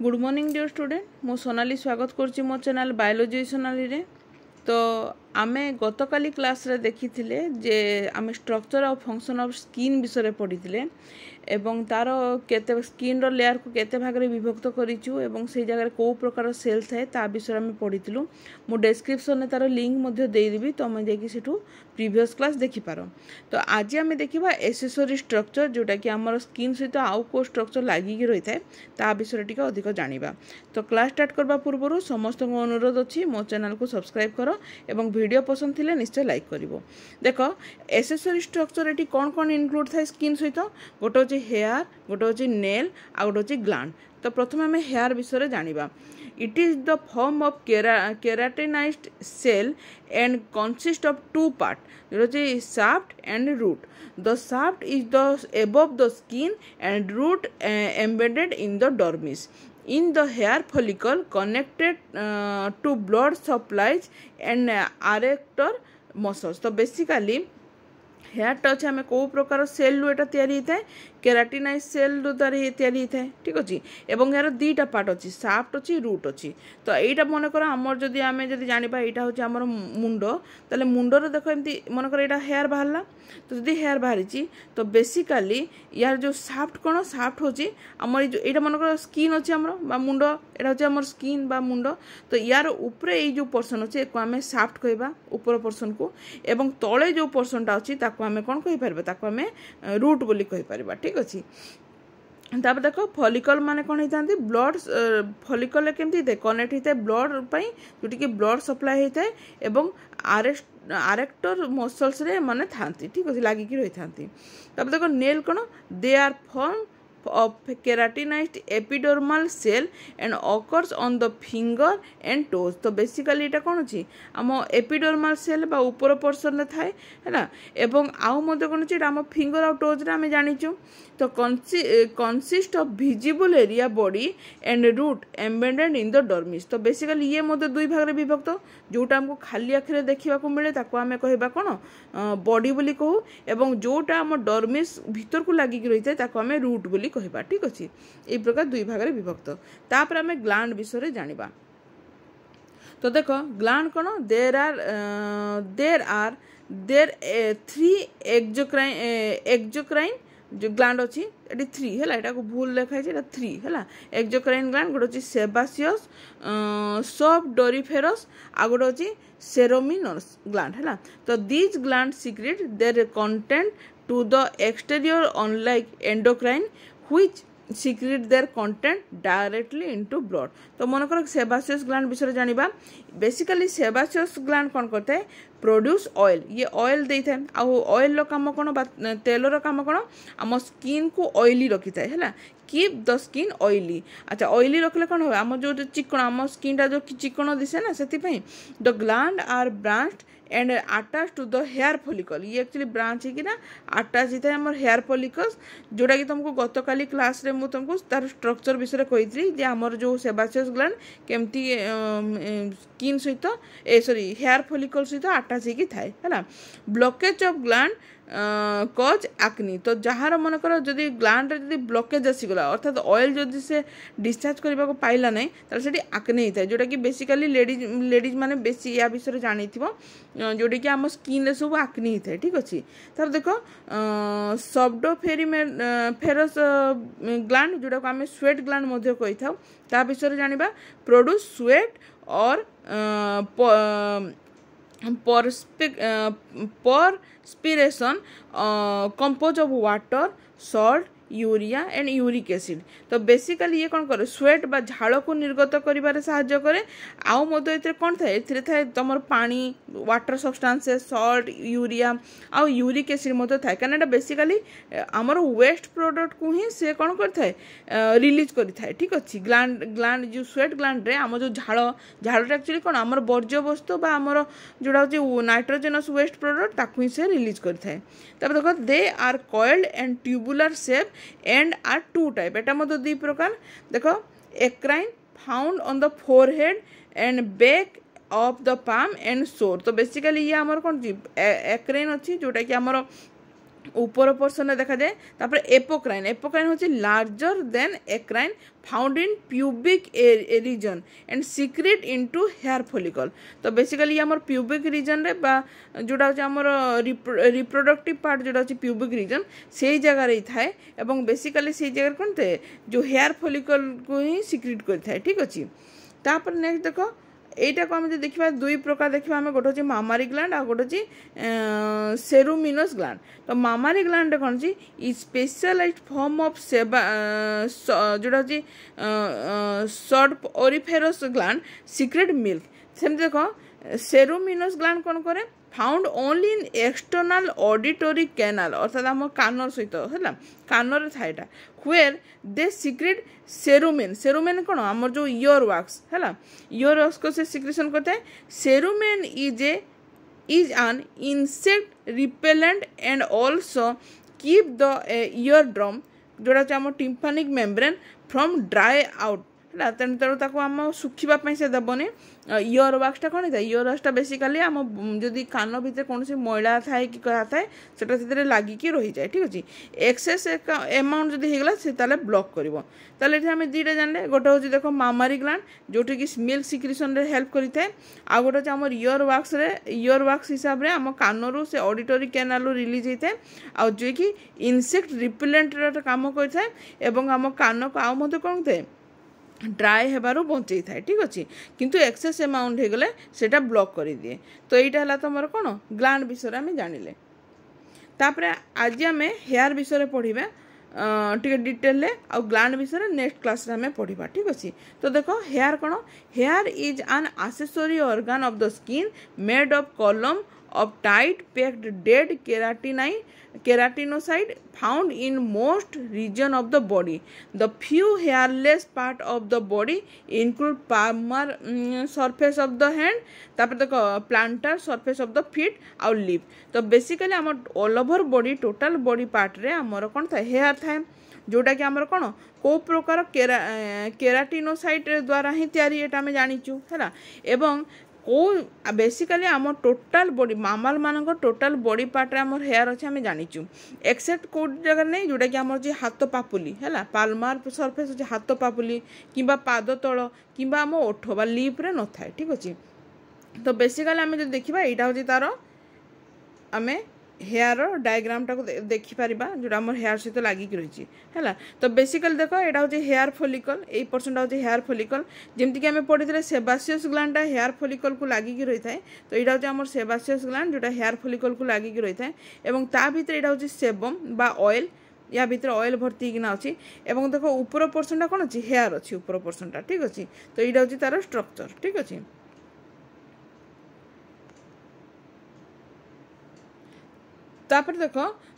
Good morning dear student ମୁଁ ସୋନାଲି ସ୍ୱାଗତ କରୁଛି ମୋ ଚ୍ୟାନେଲ୍ ବାୟୋଲୋଜି ସୋନାଲିରେ ତ ଆମେ ଗତକାଲି କ୍ଲାସ୍ରେ ଦେଖିଥିଲେ ଯେ ଆମେ ଷ୍ଟ୍ରକ୍ଚର୍ ଆଉ ଫଙ୍କସନ୍ ଅଫ୍ ସ୍କିନ୍ ବିଷୟରେ ପଢ଼ିଥିଲେ ଏବଂ ତା'ର କେତେ ସ୍କିନ୍ର ଲେୟାର୍କୁ କେତେ ଭାଗରେ ବିଭକ୍ତ କରିଛୁ ଏବଂ ସେଇ ଜାଗାରେ କେଉଁ ପ୍ରକାର ସେଲ୍ ଥାଏ ତା ବିଷୟରେ ଆମେ ପଢ଼ିଥିଲୁ ମୁଁ ଡେସ୍କ୍ରିପ୍ସନ୍ରେ ତା'ର ଲିଙ୍କ୍ ମଧ୍ୟ ଦେଇଦେବି ତୁମେ ଯାଇକି ସେଠୁ ପ୍ରିଭିୟସ୍ କ୍ଲାସ୍ ଦେଖିପାର। ତ ଆଜି ଆମେ ଦେଖିବା ଏସେସରି ଷ୍ଟ୍ରକ୍ଚର୍ ଯେଉଁଟାକି ଆମର ସ୍କିନ୍ ସହିତ ଆଉ କେଉଁ ଷ୍ଟ୍ରକ୍ଚର୍ ଲାଗିକି ରହିଥାଏ ତା ବିଷୟରେ ଟିକେ ଅଧିକ ଜାଣିବା। ତ କ୍ଲାସ୍ ଷ୍ଟାର୍ଟ କରିବା ପୂର୍ବରୁ ସମସ୍ତଙ୍କୁ ଅନୁରୋଧ ଅଛି ମୋ ଚ୍ୟାନେଲ୍କୁ ସବସ୍କ୍ରାଇବ୍ କର ଏବଂ ভিডিও পসন্দ থিলে নিশ্চয় লাইক করব। দেখ এসেসরি স্ট্রকচর এটি কোণ কোণ ইনক্লুড থাকে স্কিন সহিত? গোটে হচ্ছে হেয়ার গোটে হচ্ছে নেল আউ গোটে হচ্ছে গ্লান্ড তো প্রথমে আমি হেয়ার বিষয়ে জাঁয়া it is the form of keratinized cell and consist of two part যেটা হচ্ছে shaft and root the shaft is the above the skin and root embedded in the dermis in the hair follicle connected uh, to blood supplies and uh, erector muscles so basically ହେୟାରଟା ଅଛି ଆମେ କେଉଁ ପ୍ରକାର ସେଲ୍ରୁ ଏଇଟା ତିଆରି ହେଇଥାଏ? କେରାଟିନାଇଜ୍ ସେଲ୍ରୁ ତାର ତିଆରି ହେଇଥାଏ ଠିକ୍ ଅଛି? ଏବଂ ଏହାର ଦୁଇଟା ପାର୍ଟ ଅଛି ସାଫ୍ଟ ଅଛି ରୁଟ୍ ଅଛି। ତ ଏଇଟା ମନେକର ଆମର ଯଦି ଆମେ ଯଦି ଜାଣିବା ଏଇଟା ହେଉଛି ଆମର ମୁଣ୍ଡ ତାହେଲେ ମୁଣ୍ଡରେ ଦେଖ ଏମିତି ମନେକର ଏଇଟା ହେୟାର ବାହାରିଲା। ତ ଯଦି ହେୟାର ବାହାରିଛି ତ ବେସିକାଲି ୟାର ଯେଉଁ ସାଫ୍ଟ କ'ଣ ସାଫ୍ଟ ହେଉଛି ଆମର ଏଇ ଯେଉଁ ଏଇଟା ମନେକର ସ୍କିନ୍ ଅଛି ଆମର ବା ମୁଣ୍ଡ ଏଇଟା ହେଉଛି ଆମର ସ୍କିନ୍ ବା ମୁଣ୍ଡ। ତ ୟାର ଉପରେ ଏଇ ଯେଉଁ ପର୍ସନ୍ ଅଛି ଏକୁ ଆମେ ସାଫ୍ଟ କହିବା ଉପର ପର୍ସନ୍କୁ ଏବଂ ତଳେ ଯେଉଁ ପର୍ସନ୍ଟା ଅଛି ତାକୁ ଆମେ କ'ଣ କହିପାରିବା? ତାକୁ ଆମେ ରୁଟ୍ ବୋଲି କହିପାରିବା। ଠିକ୍ ଅଛି? ତାପରେ ଦେଖ ଫଲିକଲ୍ ମାନେ କ'ଣ ହେଇଥାନ୍ତି? ବ୍ଲଡ଼ ଫଲିକଲ୍ରେ କେମିତି ହେଇଥାଏ? କନେକ୍ଟ ହେଇଥାଏ ବ୍ଲଡ଼ ପାଇଁ ଯେଉଁଠିକି ବ୍ଲଡ଼ ସପ୍ଲାଏ ହେଇଥାଏ ଏବଂ ଆରେଷ୍ଟ ଆରେକ୍ଟର ମସଲ୍ସରେ ମାନେ ଥାନ୍ତି ଠିକ୍ ଅଛି? ଲାଗିକି ରହିଥାନ୍ତି। ତାପରେ ଦେଖ ନେଲ୍ କ'ଣ? They are form of keratinized epidermal cell and occurs on the finger and toes. ତ ବେସିକାଲି ଏଇଟା କ'ଣ ଅଛି ଆମ ଏପିଡର୍ମାଲ ସେଲ୍ ବା ଉପର ପର୍ସନରେ ଥାଏ ହେଲା? ଏବଂ ଆଉ ମଧ୍ୟ କ'ଣ ଅଛି ଏଇଟା ଆମ ଫିଙ୍ଗର ଆଉ ଟୋଜ୍ରେ ଆମେ ଜାଣିଛୁ। ତ consist of visible area body and root embedded in the dermis ତ ବେସିକାଲି ଇଏ ମଧ୍ୟ ଦୁଇ ଭାଗରେ ବିଭକ୍ତ ଯେଉଁଟା ଆମକୁ ଖାଲି ଆଖିରେ ଦେଖିବାକୁ ମିଳେ ତାକୁ ଆମେ କହିବା କ'ଣ ବଡି ବୋଲି କହୁ ଏବଂ ଯେଉଁଟା ଆମ ଡର୍ମିସ୍ ଭିତରକୁ ଲାଗିକି ରହିଥାଏ ତାକୁ ଆମେ ରୁଟ୍ ବୋଲି କହିବା ଠିକ୍ ଅଛି? ଏଇ ପ୍ରକାର ଦୁଇ ଭାଗରେ ବିଭକ୍ତ ତାପରେ ଆମେ ଗ୍ଲାଣ୍ଡ ବିଷୟରେ ଜାଣିବା ତ ଦେଖ ଗ୍ଲାଣ୍ଡ କ'ଣ ଦେର୍ ଆର୍ ଦେର୍ ଆର୍ ଦେର୍ ଥ୍ରୀ ଏକ୍ଜୋକ୍ରାଇନ୍ ଏକ୍ଜୋକ୍ରାଇନ୍ যে ଗ୍ଲାଣ୍ଡ ଅଛି ଏଠି ଥ୍ରୀ ହେଲା ଏଟାକୁ ଭୁଲ ଲେଖାହେଇଛି ଏଟା ଥ୍ରୀ ହେଲା। ଏକ୍ଜୋକ୍ରାଇନ୍ ଗ୍ଲାଣ୍ଡ ଗୋଟେ ହେଉଛି ସେବାସିୟସ୍ ସବ୍ ଡୋରିଫେରସ୍ ଆଉ ଗୋଟେ ହେଉଛି ସେରୋମିନସ୍ ଗ୍ଲାଣ୍ଡ ହେଲା। ତ these gland secrete their content to the exterior unlike endocrine which secrete their content directly into blood. তো মনে করো সেবাসিয়াস গ্ল্যান্ড বিষয়ে জানিবা বেসিক্যালি সেবাসিয়াস গ্ল্যান্ড কোন করতে প্রোডিউস অয়েল ইয়ে অয়েল দেইথায়। আউ অয়েলর কাম কোন বা তেলর কাম কোন, আম স্কিন কু অয়েলি রকিথায় হেলা। কিপ দ স্কিন অয়েলি আচ্ছা অয়েলি রাখলে কোন হবে আমার যে চিকণ আমার স্কিনটা যে চিকণ দিছে না সেপাই the gland are branched and attach to the hair follicle ये एक्चुअली ब्रांच है आटाच होता है आम हेयर फॉलिकल्स जोटा कि तुमको गत काली क्लास रे मु तुमको तार स्ट्रक्चर विषय कही जे आमर जो सेबासियस ग्लैंड केमती स्किन सहित ए सॉरी हेयर फॉलिकल सहित आटाच होगी थाए है blockage of gland cause acne ତ ଯାହାର ମନେକର ଯଦି ଗ୍ଲାଣ୍ଡରେ ଯଦି ବ୍ଲକେଜ୍ ଆସିଗଲା ଅର୍ଥାତ୍ ଅଏଲ୍ ଯଦି ସେ ଡିସଚାର୍ଜ କରିବାକୁ ପାଇଲା ନାହିଁ ତାହେଲେ ସେଠି ଆକ୍ନି ହେଇଥାଏ ଯେଉଁଟାକି ବେସିକାଲି ଲେଡ଼ିଜ୍ ଲେଡ଼ିଜ୍ ମାନେ ବେଶୀ ୟା ବିଷୟରେ ଜାଣିଥିବ ଯେଉଁଟାକି ଆମ ସ୍କିନ୍ରେ ସବୁ ଆକ୍ନି ହେଇଥାଏ ଠିକ୍ ଅଛି ତାର ଦେଖ ସବଡୋ ଫେରି ଫେରସ୍ ଗ୍ଲାଣ୍ଡ ଯେଉଁଟାକୁ ଆମେ ସ୍ୱେଟ୍ ଗ୍ଲାଣ୍ଡ ମଧ୍ୟ କହିଥାଉ ତା ବିଷୟରେ ଜାଣିବା produce sweat or uh, composed of water salt urea and uric acid ତ ବେସିକାଲି ଇଏ କ'ଣ କରେ? ସ୍ୱେଟ୍ ବା ଝାଳକୁ ନିର୍ଗତ କରିବାରେ ସାହାଯ୍ୟ କରେ। ଆଉ ମଧ୍ୟ ଏଥିରେ କ'ଣ ଥାଏ? ଏଥିରେ ଥାଏ ତୁମର ପାଣି ୱାଟର ସବଷ୍ଟାନ୍ସେସ୍ ସଲ୍ଟ ୟୁରିଆ ଆଉ ୟୁରିକ୍ ଏସିଡ୍ ମଧ୍ୟ ଥାଏ। କାରଣ ଏଇଟା ବେସିକାଲି ଆମର ୱେଷ୍ଟ ପ୍ରଡ଼କ୍ଟକୁ ହିଁ ସେ କ'ଣ କରିଥାଏ? ରିଲିଜ୍ କରିଥାଏ। ଠିକ୍ ଅଛି? ଗ୍ଲାଣ୍ଡ ଗ୍ଲାଣ୍ଡ ଯେଉଁ ସ୍ୱେଟ୍ ଗ୍ଲାଣ୍ଡରେ ଆମର ଯେଉଁ ଝାଳ ଝାଳଟା ଆକ୍ଚୁଆଲି କ'ଣ? ଆମର ବର୍ଜ୍ୟବସ୍ତୁ ବା ଆମର ଯେଉଁଟା ହେଉଛି ନାଇଟ୍ରୋଜେନସ୍ ୱେଷ୍ଟ ପ୍ରଡ଼କ୍ଟ ତାକୁ ହିଁ ସେ ରିଲିଜ୍ କରିଥାଏ। ତାପରେ ଦେଖ they are coiled and tubular shape and are two type एटा मध्य दुई प्रकार देख eccrine found on the forehead and back of the palm and sole तो बेसिकली ये आमर कौन एक्रेन अच्छी जोटा कि आमर উপর পোর্শনে দেখা যায়, তারপরে এপোক্রাইন এপোক্রাইন হচ্ছে larger than eccrine found in pubic region and secrete into hair follicle তো বেসিক্যালি আমার পিউবিক রিজনরে বা যেটা হচ্ছে আমার রিপ্রোডক্টিভ পার্ট যেটা হচ্ছে পিউবিক রিজন সেই জায়গারেই থাকে এবং বেসিক্যালি সেই জায়গার কোন যে হেয়ার ফলিকলকে ফলিকলকু সিক্রেট করে থাকে ঠিক আছে? ତାପରେ নেক্সট দেখো এইটাকে আমি যদি ଦେଖିବା ଦୁଇ ପ୍ରକାର ଦେଖିବା ଆମେ ଗୋଟେ ହେଉଛି ମାମାରି ଗ୍ଲାଣ୍ଡ ଆଉ ଗୋଟେ ହେଉଛି ସେରୁମିନସ୍ ଗ୍ଲାଣ୍ଡ ତ ମାମାରି ଗ୍ଲାଣ୍ଡରେ କ'ଣ ଅଛି ଇ ସ୍ପେଶାଲାଇଜ୍ ଫର୍ମ ଅଫ୍ ସେବା ଯେଉଁଟା ହେଉଛି sudoriferous gland secrete milk ସେମିତି ଦେଖ ସେରୁମିନସ୍ ଗ୍ଲାଣ୍ଡ କ'ଣ କରେ found only in external auditory canal অর্থাৎ আমার কানর সহিত হল কানরে থাকে এটা হুয়ের দে সিক্রেট সেরুমেন সেরুমেন কোণ আমার যে ইয়র ওয়াক্স হল ইয়র ওয়াক্সকে সে সিক্রেসন করতে cerumen is a is an insect repellent and also keep the ear drum ଯେଉଁଟା ହେଉଛି ଆମ tympanic membrane from dry out ହେଲା ତେଣୁ ତେଣୁ ତାକୁ ଆମ ଶୁଖିବା ପାଇଁ ସେ ଦେବନି ଇୟର ୱାକ୍ସଟା କ'ଣ ହେଇଥାଏ ଇୟର ୱାକ୍ସଟା ବେସିକାଲି ଆମ ଯଦି କାନ ଭିତରେ କୌଣସି ମଇଳା ଥାଏ କି କାହା ଥାଏ ସେଟା ସେଥିରେ ଲାଗିକି ରହିଯାଏ ଠିକ୍ ଅଛି ଏକ୍ସେସ୍ ଏମାଉଣ୍ଟ ଯଦି ହେଇଗଲା ସେ ତାହେଲେ ବ୍ଲକ୍ କରିବ ତାହେଲେ ଏଠି ଆମେ ଦୁଇଟା ଜାଣିଲେ ଗୋଟେ ହେଉଛି ଦେଖ ମାମାରି ଗ୍ଲାଣ୍ଡ ଯେଉଁଠିକି ମିଲ୍କ ସିକ୍ରିସନ୍ରେ ହେଲ୍ପ କରିଥାଏ ଆଉ ଗୋଟେ ହେଉଛି ଆମର ଇୟର ୱାକ୍ସରେ ଇୟର ୱାକ୍ସ ହିସାବରେ ଆମ କାନରୁ ସେ ଅଡ଼ିଟୋରି କ୍ୟାନାଲରୁ ରିଲିଜ୍ ହେଇଥାଏ ଆଉ ଯିଏକି ଇନସେକ୍ଟ ରିପେଲେଣ୍ଟର କାମ କରିଥାଏ ଏବଂ ଆମ କାନକୁ ଆଉ ମଧ୍ୟ କ'ଣ ଥାଏ ଡ୍ରାଏ ହେବାରୁ ବଞ୍ଚେଇଥାଏ ଠିକ୍ ଅଛି କିନ୍ତୁ ଏକ୍ସେସ୍ ଏମାଉଣ୍ଟ ହେଇଗଲେ ସେଇଟା ବ୍ଲକ୍ କରିଦିଏ ତ ଏଇଟା ହେଲା ତୁମର କ'ଣ ଗ୍ଲାଣ୍ଡ ବିଷୟରେ ଆମେ ଜାଣିଲେ ତାପରେ ଆଜି ଆମେ ହେୟାର ବିଷୟରେ ପଢ଼ିବା ଟିକେ ଡିଟେଲରେ ଆଉ ଗ୍ଲାଣ୍ଡ ବିଷୟରେ ନେକ୍ସଟ କ୍ଲାସରେ ଆମେ ପଢ଼ିବା ଠିକ୍ ଅଛି ତ ଦେଖ ହେୟାର କ'ଣ? Hair is an accessory organ of the skin made of column of tight packed dead keratinine keratinocyte found in most region of the body the few hairless part of the body include palmar um, surface of the hand তারপরে দেখো plantar surface of the feet আউ leave তো basically আমার all over body total body পার্টরে আমার কোণ থাকে hair থাকে ଯେଉଁଟାକି ଆମର କ'ଣ କେଉଁ ପ୍ରକାର କେରା କେରାଟିନୋସାଇଟ୍ ଦ୍ୱାରା ହିଁ ତିଆରି ଏଇଟା ଆମେ ଜାଣିଛୁ ହେଲା ଏବଂ କେଉଁ ବେସିକାଲି ଆମ ଟୋଟାଲ୍ ବଡ଼ି ମାମାଲମାନଙ୍କ ଟୋଟାଲ୍ ବଡ଼ି ପାର୍ଟରେ ଆମର ହେୟାର ଅଛି ଆମେ ଜାଣିଛୁ ଏକ୍ସେପ୍ଟ କେଉଁ ଜାଗାରେ ନାହିଁ ଯେଉଁଟାକି ଆମର ଅଛି ହାତ ପାପୁଲି ହେଲା ପାଲମାର ସର୍ଫେସ୍ ଅଛି ହାତ ପାପୁଲି କିମ୍ବା ପାଦ ତଳ କିମ୍ବା ଆମ ଓଠ ବା ଲିପ୍ରେ ନଥାଏ ଠିକ୍ ଅଛି ତ ବେସିକାଲି ଆମେ ଯଦି ଦେଖିବା ଏଇଟା ହେଉଛି ତା'ର ଆମେ হেয়ার ডায়াগ্রামটা দেখিপারা যেটা আমার হেয়ার সহ লাগিকি রয়েছে হল? তো বেসিকালি দেখ, এটা হচ্ছে হেয়ার ফলিকল এই পোর্সনটা হচ্ছে হেয়ার ফলিকল যেমিকি আমি পড়িলে সেবাসিয়স গ্লান্ডটা হেয়ার ফলিকলকু লাগিকি রয়েছে তো এটা হচ্ছে আমার সেবাসিয়স গ্লান্ড যেটা হেয়ার ফলিকলকু লাগিকি রয়েছে এবং তা ভিতরে এটা হচ্ছে সেবম বা অয়েল या भितर अएल भर्ती होना अच्छी और देख ऊपर पोर्सन टा कौन अच्छी हेयर अच्छी ऊपर पोर्सन टा ठीक अच्छे तो यहाँ हूँ तार स्ट्रक्चर ठीक अच्छे ତାପରେ ଦେଖ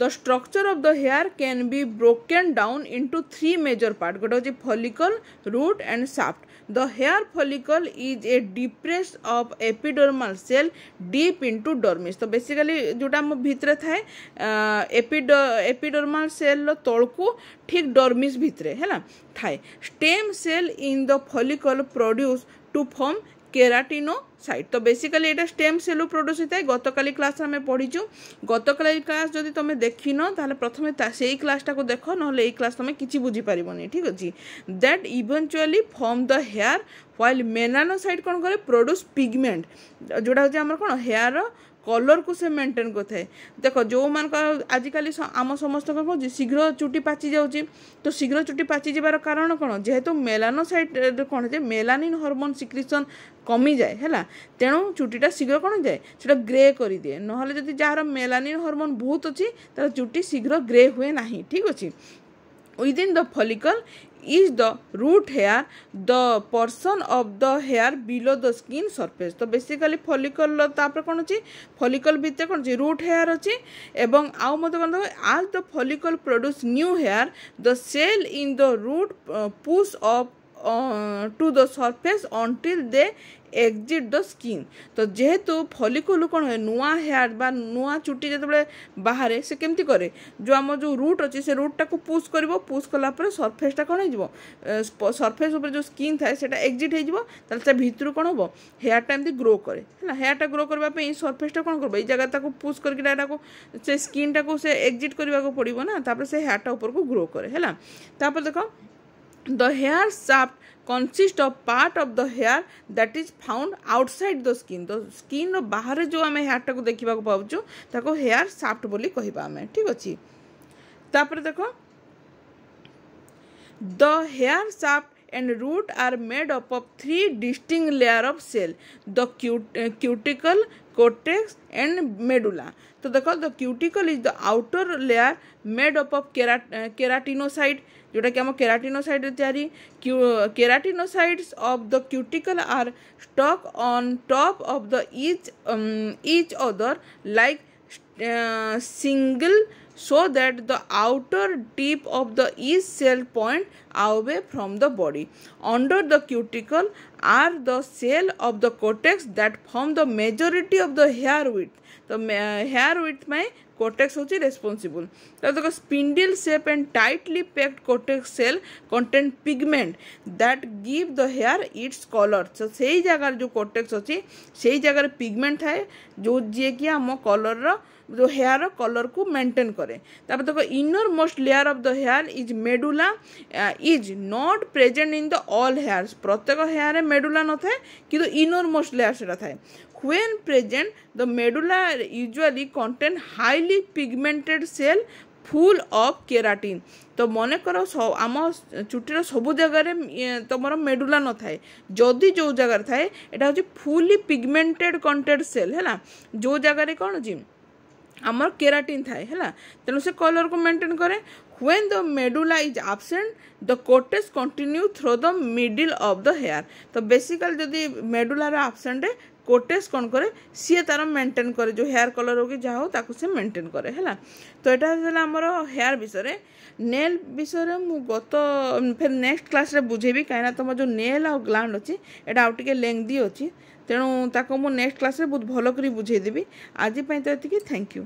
the structure of the hair can be broken down into three major part ଗୋଟେ ହେଉଛି follicle root and shaft the hair follicle is a depress of epidermal cell deep into dermis ତ ବେସିକାଲି ଯେଉଁଟା ଆମ ଭିତରେ ଥାଏ ଏପିଡ ଏପିଡର୍ମାଲ ସେଲ୍ର ତଳକୁ ଠିକ୍ ଡର୍ମିସ୍ ଭିତରେ ହେଲା ଥାଏ। Stem cell in the follicle produce to form keratinocyte তো ବେସିକାଲି ଏଇଟା ଷ୍ଟେମ୍ ସେଲ୍ରୁ ପ୍ରଡ୍ୟୁସ୍ ହୋଇଥାଏ ଗତକାଲି କ୍ଲାସ୍ରେ ଆମେ ପଢ଼ିଛୁ ଗତକାଲି କ୍ଲାସ୍ ଯଦି ତୁମେ ଦେଖିନ ତାହେଲେ ପ୍ରଥମେ ସେଇ କ୍ଲାସ୍ଟାକୁ ଦେଖ ନହେଲେ ଏଇ କ୍ଲାସ୍ ତୁମେ କିଛି ବୁଝିପାରିବନି ଠିକ୍ ଅଛି that eventually form the hair while melanocyte କ'ଣ କରେ ପ୍ରଡ୍ୟୁସ୍ ପିଗମେଣ୍ଟ ଯେଉଁଟା ହେଉଛି ଆମର କ'ଣ ହେୟାର୍ର କଲର୍କୁ ସେ ମେଣ୍ଟେନ୍ କରିଥାଏ ଦେଖ ଯେଉଁମାନଙ୍କର ଆଜିକାଲି ଆମ ସମସ୍ତଙ୍କ କ'ଣ ହେଉଛି ଶୀଘ୍ର ଚୁଟି ପାଚି ଯାଉଛି ତ ଶୀଘ୍ର ଚୁଟି ପାଚି ଯିବାର କାରଣ କ'ଣ ଯେହେତୁ ମେଲାନୋସାଇଟ୍ କ'ଣ ଯେ ମେଲାନିନ୍ ହରମୋନ୍ ସିକ୍ରିସନ୍ କମିଯାଏ ହେଲା ତେଣୁ ଚୁଟିଟା ଶୀଘ୍ର କ'ଣ ଯାଏ ସେଟା ଗ୍ରେ କରିଦିଏ ନହେଲେ ଯଦି ଯାହାର ମେଲାନିନ୍ ହରମୋନ୍ ବହୁତ ଅଛି ତାର ଚୁଟି ଶୀଘ୍ର ଗ୍ରେ ହୁଏ ନାହିଁ ଠିକ୍ ଅଛି within the follicle is the root hair, the portion of the hair below the skin surface. So basically follicle তারপরে কোন হচ্ছে follicle ভিতরে কোন হচ্ছে root hair আছে এবং আউ মধ্যে কোন as the follicle produce new hair, the cell in the root uh, push up to the surface until they exit the skin ତ ଯେହେତୁ ଫଲିକୁଲ କ'ଣ ହୁଏ ନୂଆ ହେୟାର ବା ନୂଆ ଚୁଟି ଯେତେବେଳେ ବାହାରେ ସେ କେମିତି କରେ ଯେଉଁ ଆମ ଯେଉଁ ରୁଟ୍ ଅଛି ସେ ରୁଟ୍ଟାକୁ ପୁସ୍ କରିବ ପୁସ୍ କଲା ପରେ ସର୍ଫେସ୍ଟା କ'ଣ ହେଇଯିବ ସର୍ଫେସ୍ ଉପରେ ଯେଉଁ ସ୍କିନ୍ ଥାଏ ସେଇଟା ଏକ୍ଜିଟ୍ ହେଇଯିବ ତାହେଲେ ତା ଭିତରୁ କ'ଣ ହେବ ହେୟାରଟା ଏମିତି ଗ୍ରୋ କରେ ହେଲା ହେୟାରଟା ଗ୍ରୋ କରିବା ପାଇଁ ସର୍ଫେସ୍ଟା କ'ଣ କରିବ ଏଇ ଜାଗା ତାକୁ ପୁସ୍ କରିକି ଏଟାକୁ ସେ ସ୍କିନ୍ଟାକୁ ସେ ଏକ୍ଜିଟ୍ କରିବାକୁ ପଡ଼ିବ ନା ତାପରେ ସେ ହେୟାରଟା ଉପରକୁ ଗ୍ରୋ କରେ ହେଲା ତାପରେ ଦେଖ the hair shaft consist of part of the hair that is found outside the skin ତ ସ୍କିନ୍ର ବାହାରେ ଯେଉଁ ଆମେ ହେୟାରଟାକୁ ଦେଖିବାକୁ ପାଉଛୁ ତାକୁ ହେୟାର ସାଫ୍ଟ ବୋଲି କହିବା ଆମେ ଠିକ୍ ଅଛି ତାପରେ ଦେଖ the hair shaft and root are made up of three distinct layer of cell the cut cuticle cortex and medulla so the the cuticle is the outer layer made up of kerat keratinocyte जोटा कि आम keratinocyte तैयारी keratinocytes of the cuticle are stuck on top of the um, each other like uh, single so that the outer tip of the each cell point away from the body. Under the cuticle are the cell of the cortex that form the majority of the hair width. तो hair with my cortex होची responsible तो देखो spindle shape and tightly packed cortex cell contain pigment that give the hair its color तो सही जगह जो cortex होची सही जगह pigment थाए जो जिए कि आम color रो जो हेयर कलर को मेंटेन करे तापर देखो inner most layer of the hair is medulla is not present in the all hairs प्रत्येक हेयर मेडुला न थाए कि इनर मोस्ट लेयर सेटा थाए when present, the medulla usually contain highly pigmented cell full of keratin তো মনে কর আম চুটির সবু জায়গায় তোমার মেডুলা নথায় যদি যে জায়গায় থাকে এটা হচ্ছে ফুলি পিগমেন্টেড কন্টেড সেল হল যে জায়গায় কণ যে আমার কেরাটিন থাকে হল তেমন সে কলরকে মেনটেন করে when the medulla is absent the cortex continue through the middle of the hair তো বেসিক্যালি যদি মেডুলার আবসেন্টে কোটেস କ'ଣ କରେ ସିଏ ତା'ର ମେଣ୍ଟେନ୍ କରେ ଯେଉଁ ହେୟାର କଲର୍ ହଉ କି ଯାହା ହଉ ତାକୁ ସେ ମେଣ୍ଟେନ୍ କରେ ହେଲା ତ ଏଇଟା ହେଲା ଆମର ହେୟାର ବିଷୟରେ ନେଲ୍ ବିଷୟରେ ମୁଁ ଗତ ଫେର୍ ନେକ୍ସଟ କ୍ଲାସ୍ରେ ବୁଝେଇବି କାହିଁକିନା ତୁମ ଯେଉଁ ନେଲ୍ ଆଉ ଗ୍ଲାଣ୍ଡ ଅଛି ଏଇଟା ଆଉ ଟିକେ ଲେଙ୍ଗଦି ଅଛି ତେଣୁ ତାକୁ ମୁଁ ନେକ୍ସଟ କ୍ଲାସ୍ରେ ବହୁତ ଭଲ କରି ବୁଝେଇଦେବି ଆଜି ପାଇଁ ତ ଏତିକି ଥ୍ୟାଙ୍କ ୟୁ